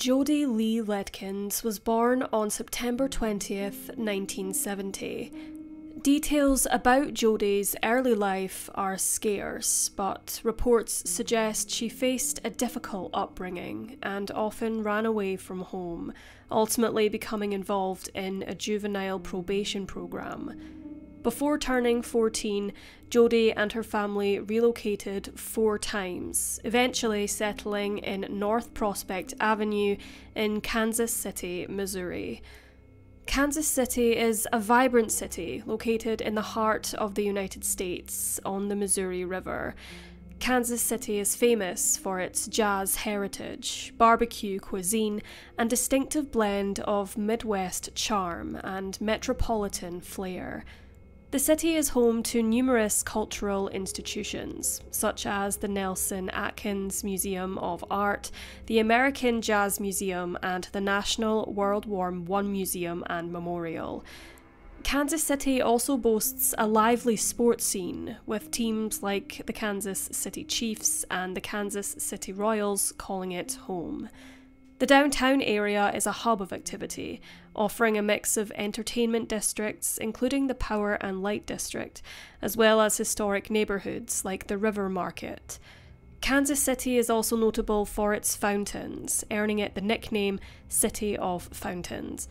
Jody Lee Ledkins was born on September 20th, 1970. Details about Jody's early life are scarce, but reports suggest she faced a difficult upbringing and often ran away from home, ultimately becoming involved in a juvenile probation program. Before turning 14, Jody and her family relocated four times, eventually settling in North Prospect Avenue in Kansas City, Missouri. Kansas City is a vibrant city located in the heart of the United States on the Missouri River. Kansas City is famous for its jazz heritage, barbecue cuisine, and distinctive blend of Midwest charm and metropolitan flair. The city is home to numerous cultural institutions, such as the Nelson Atkins Museum of Art, the American Jazz Museum, and the National World War I Museum and Memorial. Kansas City also boasts a lively sports scene, with teams like the Kansas City Chiefs and the Kansas City Royals calling it home. The downtown area is a hub of activity, offering a mix of entertainment districts, including the Power and Light District, as well as historic neighbourhoods like the River Market. Kansas City is also notable for its fountains, earning it the nickname City of Fountains.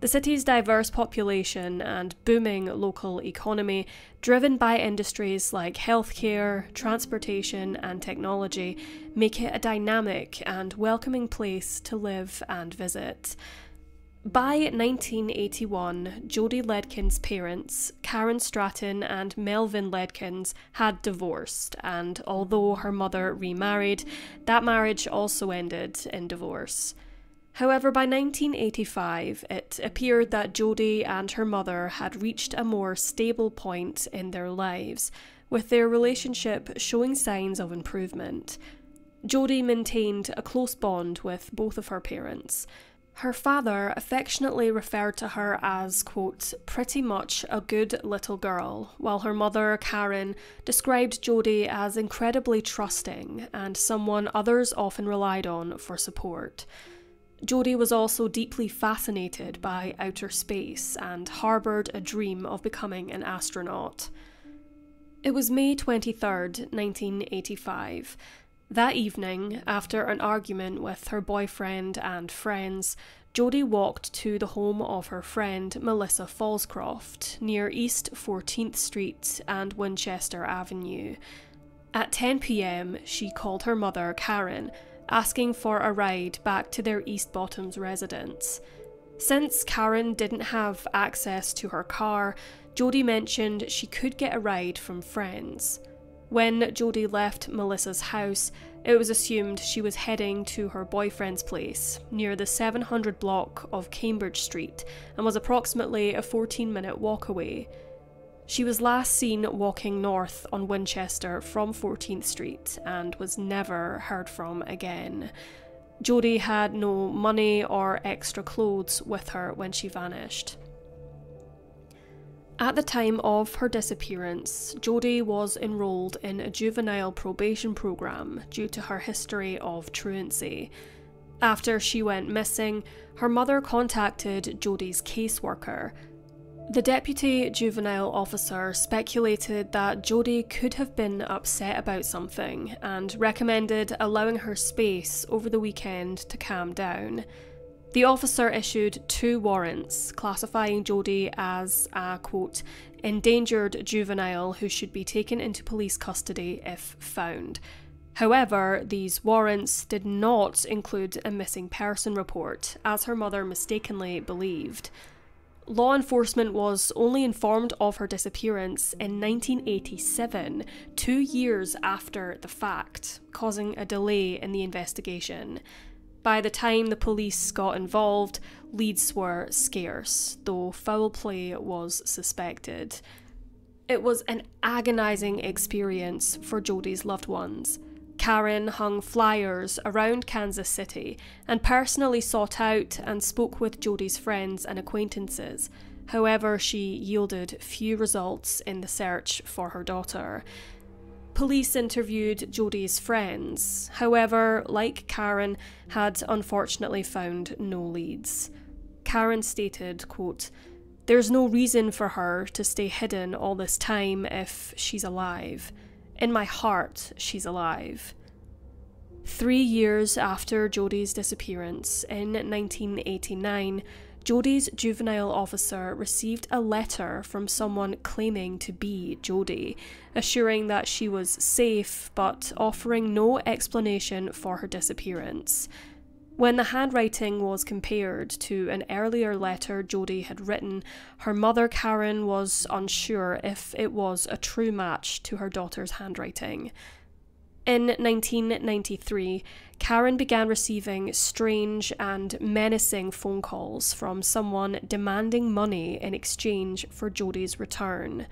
The city's diverse population and booming local economy, driven by industries like healthcare, transportation, and technology, make it a dynamic and welcoming place to live and visit. By 1981, Jody Ledkins' parents, Karen Stratton and Melvin Ledkins, had divorced, and although her mother remarried, that marriage also ended in divorce. However, by 1985, it appeared that Jody and her mother had reached a more stable point in their lives, with their relationship showing signs of improvement. Jody maintained a close bond with both of her parents. Her father affectionately referred to her as, quote, pretty much a good little girl, while her mother, Karen, described Jody as incredibly trusting and someone others often relied on for support. Jody was also deeply fascinated by outer space and harboured a dream of becoming an astronaut. It was May 23rd, 1985. That evening, after an argument with her boyfriend and friends, Jody walked to the home of her friend Melissa Fallscroft near East 14th Street and Winchester Avenue. At 10 pm, she called her mother, Karen, asking for a ride back to their East Bottoms residence. Since Karen didn't have access to her car, Jody mentioned she could get a ride from friends. When Jody left Melissa's house, it was assumed she was heading to her boyfriend's place near the 700 block of Cambridge Street and was approximately a 14 minute walk away. She was last seen walking north on Winchester from 14th Street and was never heard from again. Jody had no money or extra clothes with her when she vanished. At the time of her disappearance, Jody was enrolled in a juvenile probation program due to her history of truancy. After she went missing, her mother contacted Jody's caseworker, the deputy juvenile officer speculated that Jody could have been upset about something and recommended allowing her space over the weekend to calm down. The officer issued two warrants classifying Jody as a quote, endangered juvenile who should be taken into police custody if found. However, these warrants did not include a missing person report, as her mother mistakenly believed law enforcement was only informed of her disappearance in 1987, two years after the fact, causing a delay in the investigation. By the time the police got involved, leads were scarce, though foul play was suspected. It was an agonising experience for Jody's loved ones. Karen hung flyers around Kansas City and personally sought out and spoke with Jody's friends and acquaintances. However, she yielded few results in the search for her daughter. Police interviewed Jody's friends, however, like Karen, had unfortunately found no leads. Karen stated, quote, There's no reason for her to stay hidden all this time if she's alive. In my heart, she's alive. Three years after Jody's disappearance, in 1989, Jody's juvenile officer received a letter from someone claiming to be Jody, assuring that she was safe but offering no explanation for her disappearance. When the handwriting was compared to an earlier letter Jody had written, her mother Karen was unsure if it was a true match to her daughter's handwriting. In 1993, Karen began receiving strange and menacing phone calls from someone demanding money in exchange for Jody's return.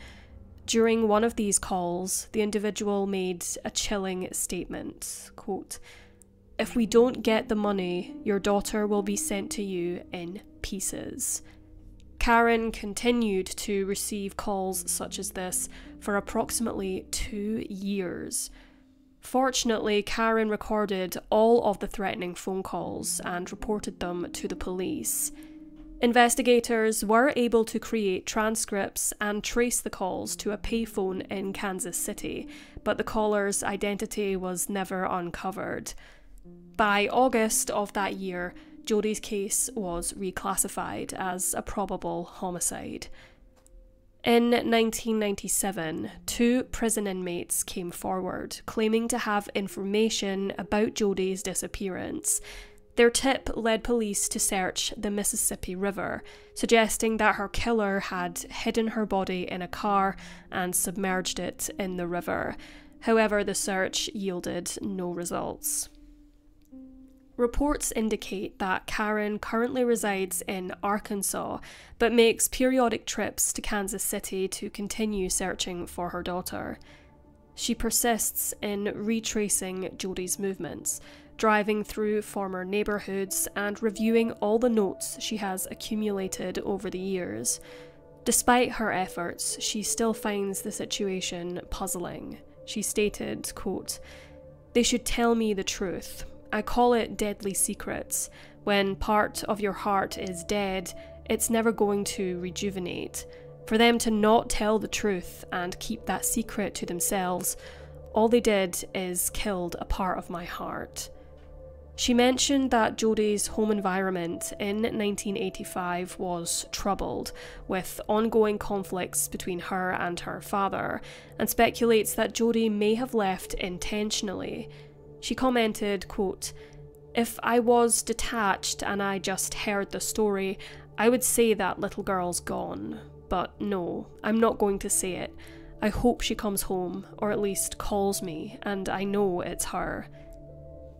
During one of these calls, the individual made a chilling statement quote, If we don't get the money, your daughter will be sent to you in pieces. Karen continued to receive calls such as this for approximately two years. Fortunately, Karen recorded all of the threatening phone calls and reported them to the police. Investigators were able to create transcripts and trace the calls to a payphone in Kansas City, but the caller's identity was never uncovered. By August of that year, Jody's case was reclassified as a probable homicide. In 1997, two prison inmates came forward claiming to have information about Jody's disappearance. Their tip led police to search the Mississippi River, suggesting that her killer had hidden her body in a car and submerged it in the river. However, the search yielded no results. Reports indicate that Karen currently resides in Arkansas, but makes periodic trips to Kansas City to continue searching for her daughter. She persists in retracing Jody's movements, driving through former neighbourhoods and reviewing all the notes she has accumulated over the years. Despite her efforts, she still finds the situation puzzling. She stated, quote, They should tell me the truth. I call it deadly secrets. When part of your heart is dead, it's never going to rejuvenate. For them to not tell the truth and keep that secret to themselves, all they did is killed a part of my heart. She mentioned that Jody's home environment in 1985 was troubled, with ongoing conflicts between her and her father, and speculates that Jody may have left intentionally she commented, quote, If I was detached and I just heard the story, I would say that little girl's gone. But no, I'm not going to say it. I hope she comes home, or at least calls me, and I know it's her.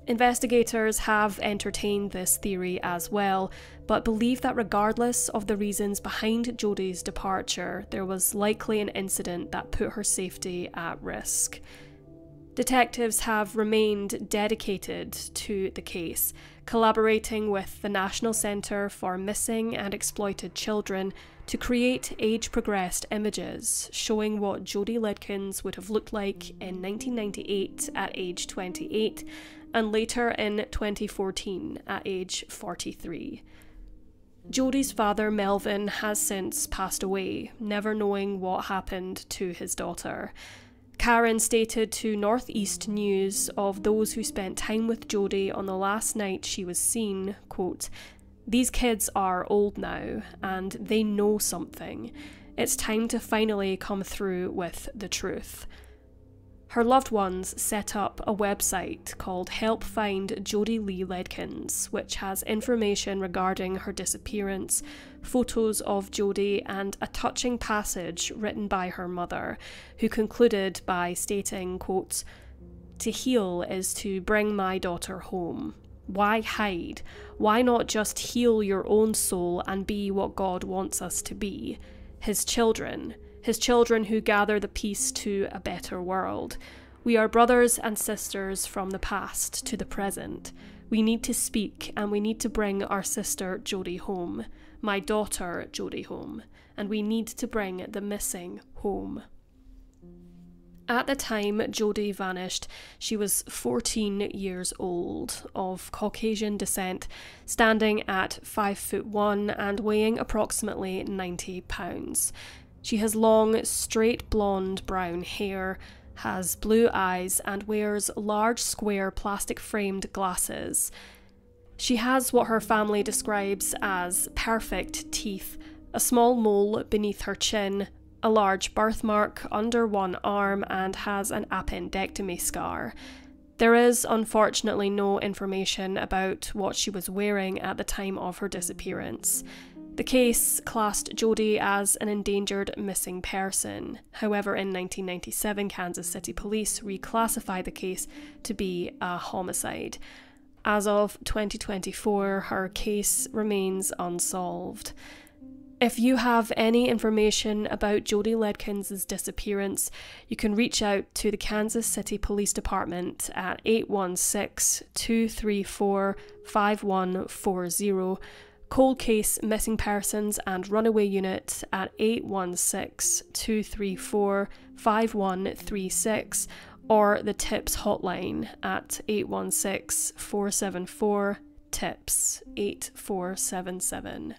Investigators have entertained this theory as well, but believe that regardless of the reasons behind Jody's departure, there was likely an incident that put her safety at risk. Detectives have remained dedicated to the case, collaborating with the National Centre for Missing and Exploited Children to create age progressed images showing what Jody Ledkins would have looked like in 1998 at age 28 and later in 2014 at age 43. Jody's father, Melvin, has since passed away, never knowing what happened to his daughter. Karen stated to Northeast News of those who spent time with Jody on the last night she was seen, quote, These kids are old now, and they know something. It's time to finally come through with the truth. Her loved ones set up a website called Help Find Jody Lee Ledkins, which has information regarding her disappearance, photos of Jody, and a touching passage written by her mother, who concluded by stating, quote, To heal is to bring my daughter home. Why hide? Why not just heal your own soul and be what God wants us to be? His children his children who gather the peace to a better world. We are brothers and sisters from the past to the present. We need to speak and we need to bring our sister Jody home, my daughter Jody home, and we need to bring the missing home. At the time Jody vanished, she was 14 years old, of Caucasian descent, standing at 5 foot 1 and weighing approximately 90 pounds. She has long, straight blonde brown hair, has blue eyes, and wears large square plastic framed glasses. She has what her family describes as perfect teeth, a small mole beneath her chin, a large birthmark under one arm, and has an appendectomy scar. There is unfortunately no information about what she was wearing at the time of her disappearance. The case classed Jody as an endangered missing person. However, in 1997, Kansas City police reclassified the case to be a homicide. As of 2024, her case remains unsolved. If you have any information about Jody Ledkins' disappearance, you can reach out to the Kansas City Police Department at 816 234 5140 Cold Case Missing Persons and Runaway Unit at 816 234 5136 or the TIPS hotline at 816 474 TIPS 8477.